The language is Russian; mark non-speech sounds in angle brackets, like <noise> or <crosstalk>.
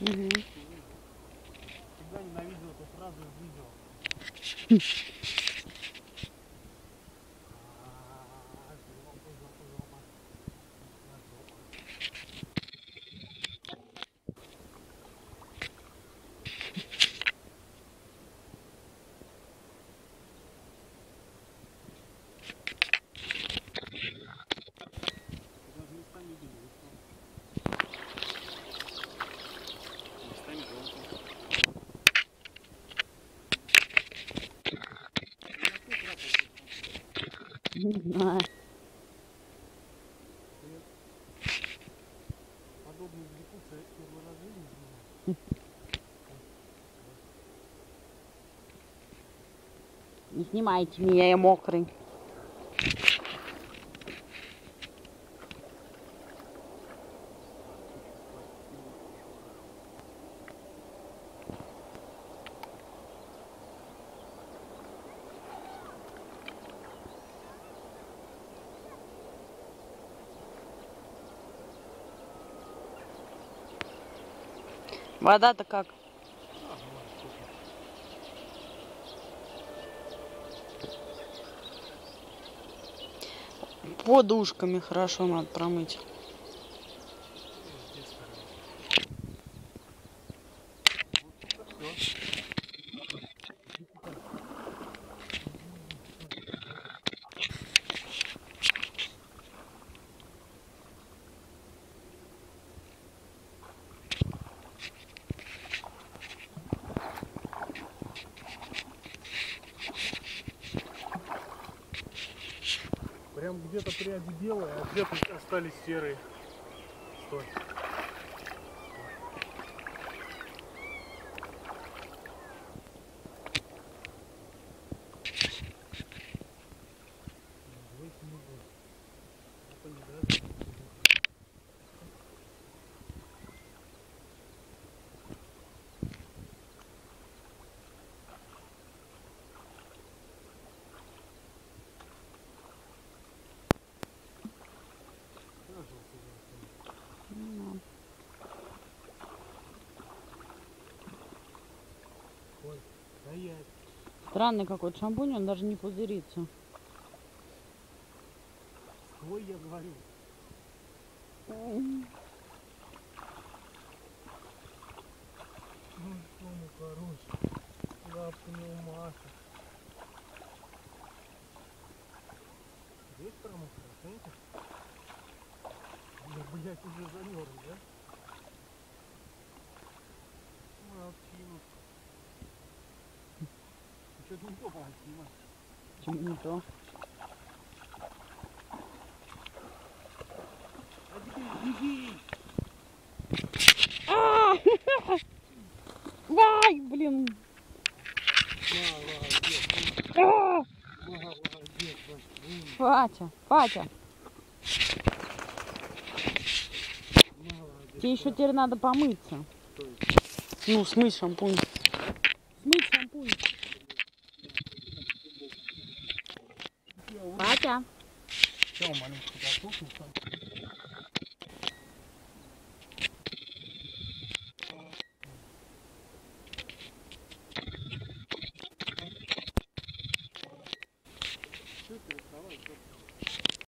Мгм. Всегда ненавидел эту фразу в <laughs> Не знаю. Подобные экзекуции первый раз в жизни видел. Не снимайте меня, я мокрый. Вода-то как? Подушками хорошо надо промыть. Прям где-то пряди белые, а где-то остались серые. Стой. Двойки не будет. Это не дрожит. Дрожался я. Ну, Ой, стоять. Странный какой-то шампунь, он даже не пузырится. Стой, я говорю. Ну что, ну короче. Лапку не умаша. Здесь промокла, знаете? Я, блядь, уже замерз, да? Молчину. Что-то не то, по-моему, снимать. Чем не то. А теперь беги! <laughs> Вай, блин. А! Патя, Патя, тебе еще теперь надо помыться. Ну, смыть шампунь. Смыть шампунь. Ciao. Ciao, ma non